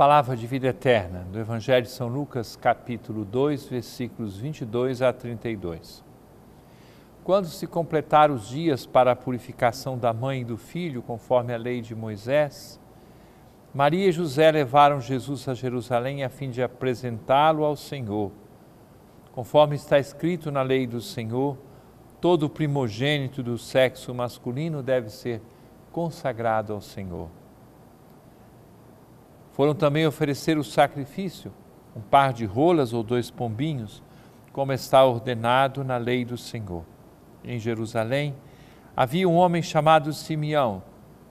palavra de vida eterna do Evangelho de São Lucas, capítulo 2, versículos 22 a 32. Quando se completaram os dias para a purificação da mãe e do filho, conforme a lei de Moisés, Maria e José levaram Jesus a Jerusalém a fim de apresentá-lo ao Senhor. Conforme está escrito na lei do Senhor, todo primogênito do sexo masculino deve ser consagrado ao Senhor. Foram também oferecer o sacrifício, um par de rolas ou dois pombinhos, como está ordenado na lei do Senhor. Em Jerusalém havia um homem chamado Simeão,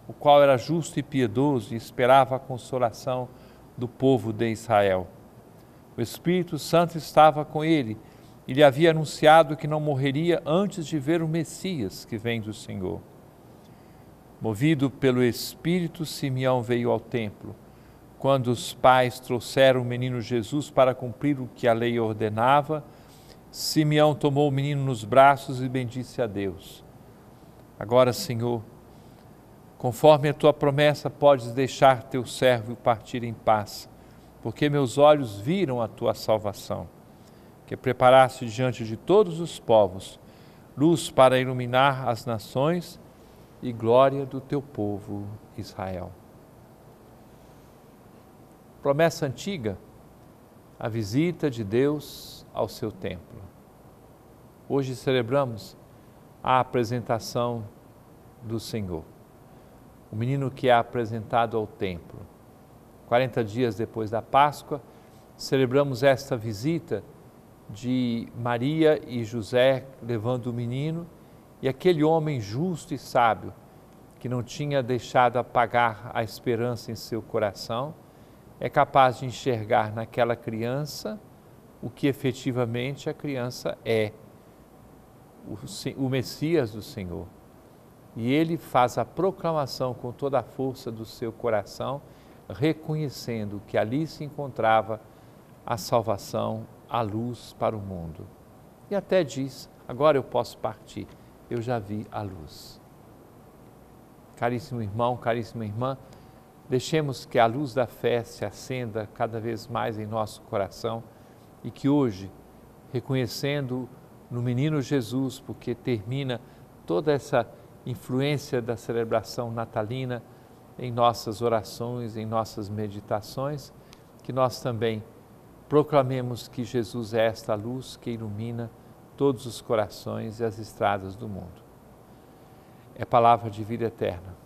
o qual era justo e piedoso e esperava a consolação do povo de Israel. O Espírito Santo estava com ele e lhe havia anunciado que não morreria antes de ver o Messias que vem do Senhor. Movido pelo Espírito, Simeão veio ao templo quando os pais trouxeram o menino Jesus para cumprir o que a lei ordenava, Simeão tomou o menino nos braços e bendisse a Deus. Agora, Senhor, conforme a tua promessa, podes deixar teu servo partir em paz, porque meus olhos viram a tua salvação, que preparaste diante de todos os povos luz para iluminar as nações e glória do teu povo Israel promessa antiga, a visita de Deus ao seu templo. Hoje celebramos a apresentação do Senhor, o menino que é apresentado ao templo. 40 dias depois da Páscoa, celebramos esta visita de Maria e José levando o menino e aquele homem justo e sábio que não tinha deixado apagar a esperança em seu coração é capaz de enxergar naquela criança o que efetivamente a criança é, o, o Messias do Senhor. E ele faz a proclamação com toda a força do seu coração, reconhecendo que ali se encontrava a salvação, a luz para o mundo. E até diz: agora eu posso partir, eu já vi a luz. Caríssimo irmão, caríssima irmã, Deixemos que a luz da fé se acenda cada vez mais em nosso coração e que hoje, reconhecendo no menino Jesus, porque termina toda essa influência da celebração natalina em nossas orações, em nossas meditações, que nós também proclamemos que Jesus é esta luz que ilumina todos os corações e as estradas do mundo. É palavra de vida eterna